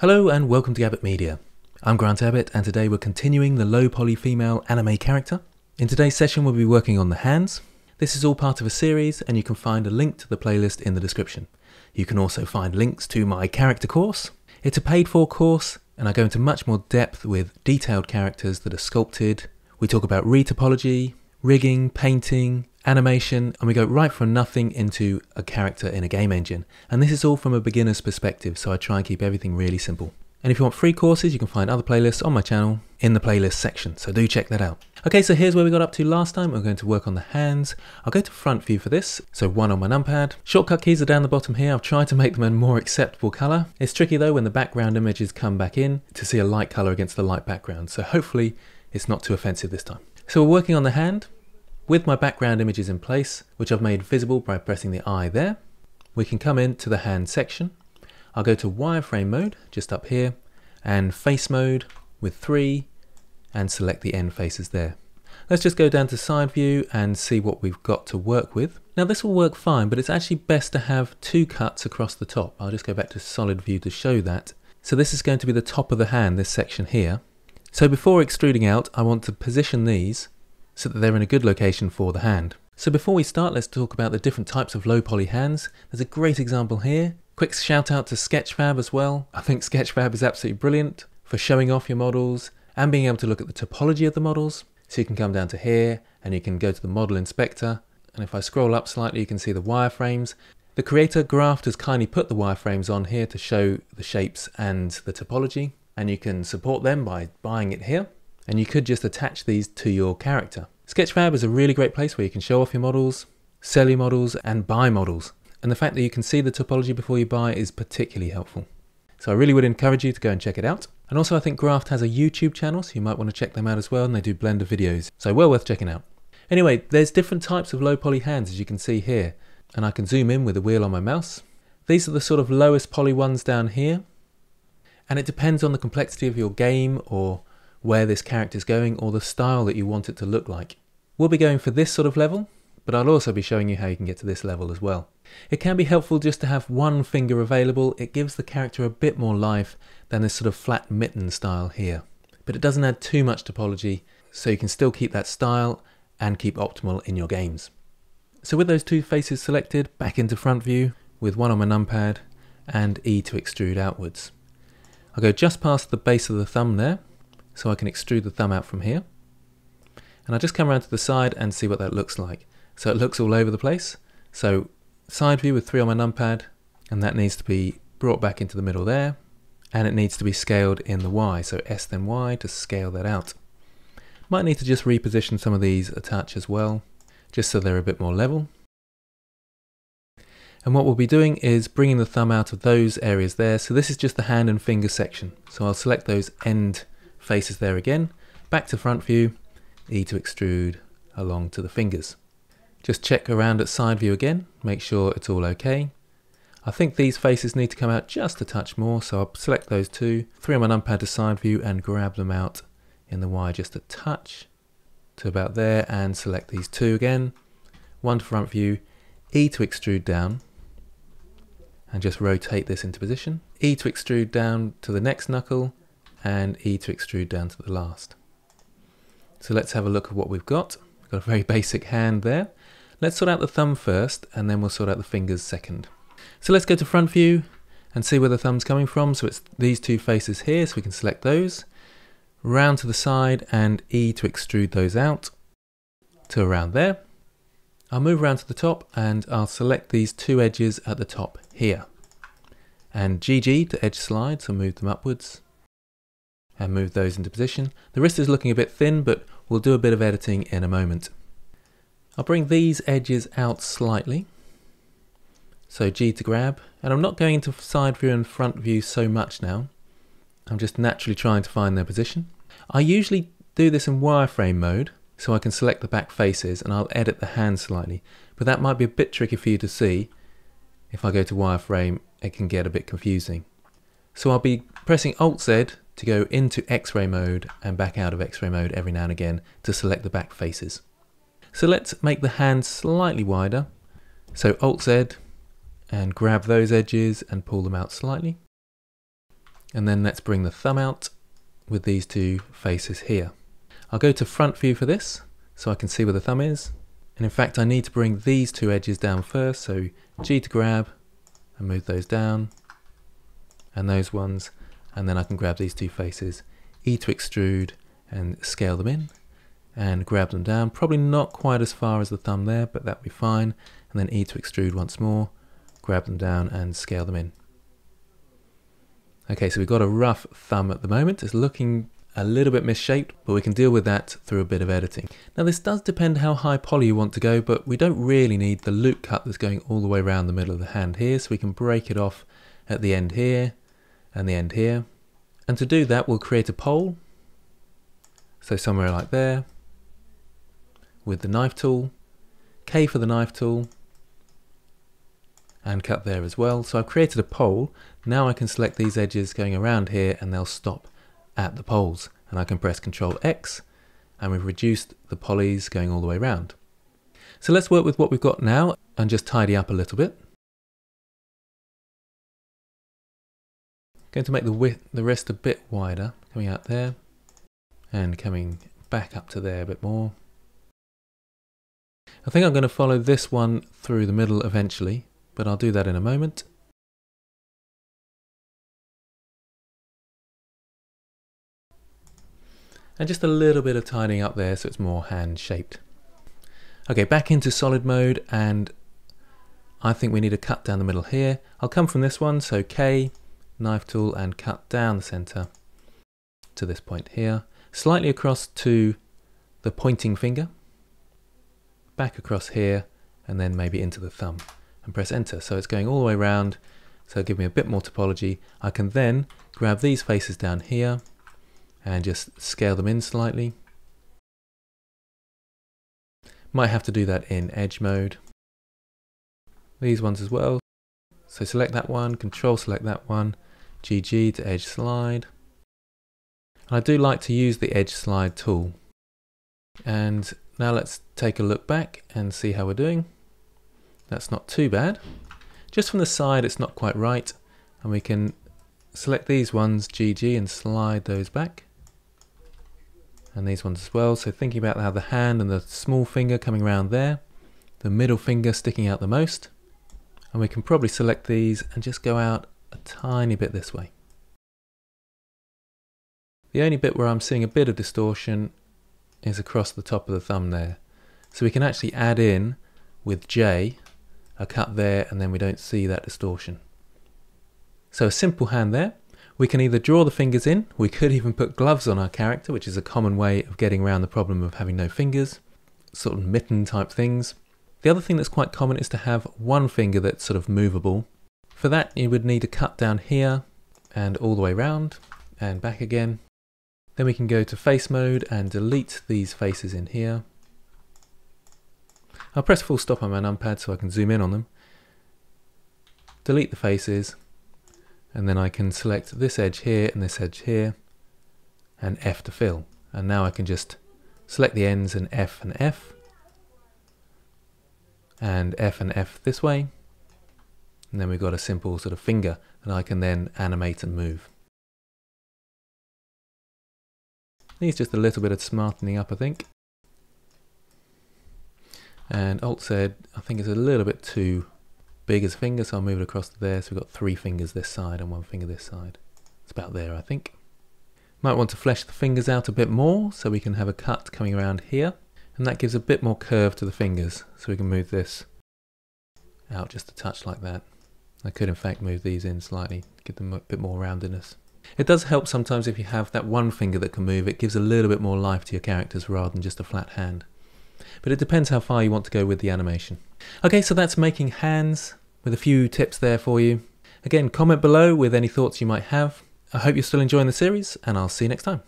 Hello and welcome to Abbott Media. I'm Grant Abbitt and today we're continuing the low poly female anime character. In today's session we'll be working on the hands. This is all part of a series and you can find a link to the playlist in the description. You can also find links to my character course. It's a paid for course and I go into much more depth with detailed characters that are sculpted. We talk about retopology, rigging, painting, animation, and we go right from nothing into a character in a game engine. And this is all from a beginner's perspective, so I try and keep everything really simple. And if you want free courses, you can find other playlists on my channel in the playlist section, so do check that out. Okay, so here's where we got up to last time. We're going to work on the hands. I'll go to front view for this, so one on my numpad. Shortcut keys are down the bottom here. I've tried to make them a more acceptable color. It's tricky though when the background images come back in to see a light color against the light background, so hopefully it's not too offensive this time. So we're working on the hand. With my background images in place, which I've made visible by pressing the eye there, we can come into the hand section. I'll go to wireframe mode, just up here, and face mode with three, and select the end faces there. Let's just go down to side view and see what we've got to work with. Now this will work fine, but it's actually best to have two cuts across the top. I'll just go back to solid view to show that. So this is going to be the top of the hand, this section here. So before extruding out, I want to position these so that they're in a good location for the hand. So before we start, let's talk about the different types of low poly hands. There's a great example here. Quick shout out to Sketchfab as well. I think Sketchfab is absolutely brilliant for showing off your models and being able to look at the topology of the models. So you can come down to here and you can go to the model inspector. And if I scroll up slightly, you can see the wireframes. The creator Graft has kindly put the wireframes on here to show the shapes and the topology. And you can support them by buying it here and you could just attach these to your character. Sketchfab is a really great place where you can show off your models, sell your models, and buy models. And the fact that you can see the topology before you buy is particularly helpful. So I really would encourage you to go and check it out. And also I think Graft has a YouTube channel, so you might want to check them out as well, and they do Blender videos. So well worth checking out. Anyway, there's different types of low poly hands as you can see here. And I can zoom in with the wheel on my mouse. These are the sort of lowest poly ones down here. And it depends on the complexity of your game or where this character is going or the style that you want it to look like. We'll be going for this sort of level, but I'll also be showing you how you can get to this level as well. It can be helpful just to have one finger available, it gives the character a bit more life than this sort of flat mitten style here. But it doesn't add too much topology, so you can still keep that style and keep optimal in your games. So with those two faces selected, back into front view, with one on my numpad, and E to extrude outwards. I'll go just past the base of the thumb there, so I can extrude the thumb out from here. And I just come around to the side and see what that looks like. So it looks all over the place. So side view with 3 on my numpad, and that needs to be brought back into the middle there, and it needs to be scaled in the Y, so S then Y to scale that out. Might need to just reposition some of these attach as well, just so they're a bit more level. And what we'll be doing is bringing the thumb out of those areas there. So this is just the hand and finger section. So I'll select those end faces there again, back to front view, E to extrude along to the fingers. Just check around at side view again, make sure it's all okay. I think these faces need to come out just a touch more, so I'll select those two, three on my numpad to side view and grab them out in the Y just a touch to about there and select these two again, one to front view, E to extrude down and just rotate this into position, E to extrude down to the next knuckle and E to extrude down to the last. So let's have a look at what we've got. We've got a very basic hand there. Let's sort out the thumb first and then we'll sort out the fingers second. So let's go to front view and see where the thumb's coming from. So it's these two faces here, so we can select those. Round to the side and E to extrude those out to around there. I'll move around to the top and I'll select these two edges at the top here. And GG to edge slide, so move them upwards and move those into position. The wrist is looking a bit thin, but we'll do a bit of editing in a moment. I'll bring these edges out slightly. So G to grab, and I'm not going into side view and front view so much now. I'm just naturally trying to find their position. I usually do this in wireframe mode, so I can select the back faces and I'll edit the hand slightly, but that might be a bit tricky for you to see. If I go to wireframe, it can get a bit confusing. So I'll be pressing Alt Z to go into X-ray mode and back out of X-ray mode every now and again to select the back faces. So let's make the hand slightly wider. So Alt Z and grab those edges and pull them out slightly. And then let's bring the thumb out with these two faces here. I'll go to front view for this so I can see where the thumb is. And in fact, I need to bring these two edges down first. So G to grab and move those down and those ones. And then I can grab these two faces, E to extrude and scale them in and grab them down. Probably not quite as far as the thumb there, but that'll be fine. And then E to extrude once more, grab them down and scale them in. Okay, so we've got a rough thumb at the moment. It's looking a little bit misshaped, but we can deal with that through a bit of editing. Now this does depend how high poly you want to go, but we don't really need the loop cut that's going all the way around the middle of the hand here, so we can break it off at the end here and the end here. And to do that, we'll create a pole. So somewhere like there, with the knife tool, K for the knife tool, and cut there as well. So I've created a pole. Now I can select these edges going around here and they'll stop at the poles. And I can press Control X and we've reduced the polys going all the way around. So let's work with what we've got now and just tidy up a little bit. Going to make the width, the rest a bit wider, coming out there and coming back up to there a bit more. I think I'm going to follow this one through the middle eventually but I'll do that in a moment. And just a little bit of tidying up there so it's more hand shaped. Okay, back into solid mode and I think we need a cut down the middle here. I'll come from this one, so K, knife tool and cut down the center to this point here. Slightly across to the pointing finger, back across here and then maybe into the thumb and press enter. So it's going all the way around. So give me a bit more topology. I can then grab these faces down here and just scale them in slightly. Might have to do that in edge mode. These ones as well. So select that one, control select that one, GG to edge slide. And I do like to use the edge slide tool. And now let's take a look back and see how we're doing. That's not too bad. Just from the side it's not quite right and we can select these ones GG and slide those back and these ones as well so thinking about how the hand and the small finger coming around there the middle finger sticking out the most and we can probably select these and just go out a tiny bit this way. The only bit where I'm seeing a bit of distortion is across the top of the thumb there so we can actually add in with J a cut there and then we don't see that distortion. So a simple hand there. We can either draw the fingers in, we could even put gloves on our character, which is a common way of getting around the problem of having no fingers, sort of mitten type things. The other thing that's quite common is to have one finger that's sort of movable. For that you would need to cut down here and all the way around and back again. Then we can go to face mode and delete these faces in here. I'll press full stop on my numpad so I can zoom in on them. Delete the faces and then I can select this edge here and this edge here and F to fill. And now I can just select the ends and F and F and F and F this way. And then we've got a simple sort of finger that I can then animate and move. Needs just a little bit of smartening up I think. And Alt Z I think it's a little bit too big as a finger so I'll move it across to there. So we've got three fingers this side and one finger this side. It's about there I think. Might want to flesh the fingers out a bit more so we can have a cut coming around here. And that gives a bit more curve to the fingers so we can move this out just a touch like that I could in fact move these in slightly give them a bit more roundedness it does help sometimes if you have that one finger that can move it gives a little bit more life to your characters rather than just a flat hand but it depends how far you want to go with the animation. Okay, so that's making hands with a few tips there for you. Again, comment below with any thoughts you might have. I hope you're still enjoying the series, and I'll see you next time.